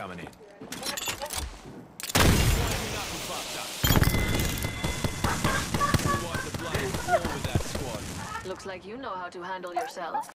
coming in. Looks like you know how to handle yourself.